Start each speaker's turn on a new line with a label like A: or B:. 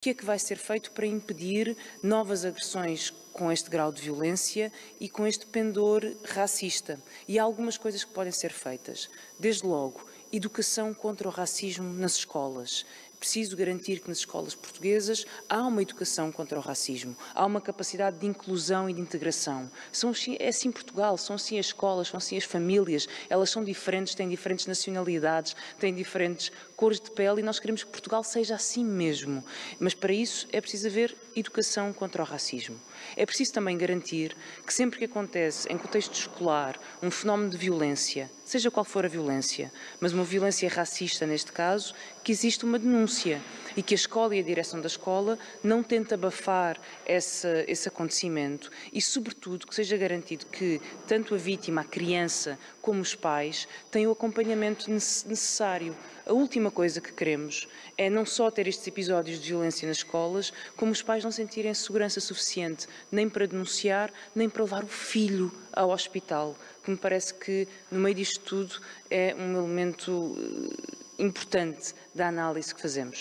A: O que é que vai ser feito para impedir novas agressões com este grau de violência e com este pendor racista? E há algumas coisas que podem ser feitas. Desde logo, educação contra o racismo nas escolas preciso garantir que nas escolas portuguesas há uma educação contra o racismo, há uma capacidade de inclusão e de integração. São, assim, é assim Portugal, são assim as escolas, são assim as famílias, elas são diferentes, têm diferentes nacionalidades, têm diferentes cores de pele e nós queremos que Portugal seja assim mesmo. Mas para isso é preciso haver educação contra o racismo. É preciso também garantir que sempre que acontece em contexto escolar um fenómeno de violência, seja qual for a violência, mas uma violência racista neste caso, que existe uma denúncia e que a escola e a direção da escola não tente abafar esse, esse acontecimento e, sobretudo, que seja garantido que tanto a vítima, a criança, como os pais têm o acompanhamento necessário. A última coisa que queremos é não só ter estes episódios de violência nas escolas, como os pais não sentirem segurança suficiente nem para denunciar, nem para levar o filho ao hospital, que me parece que no meio disto tudo é um elemento eh, importante da análise que fazemos.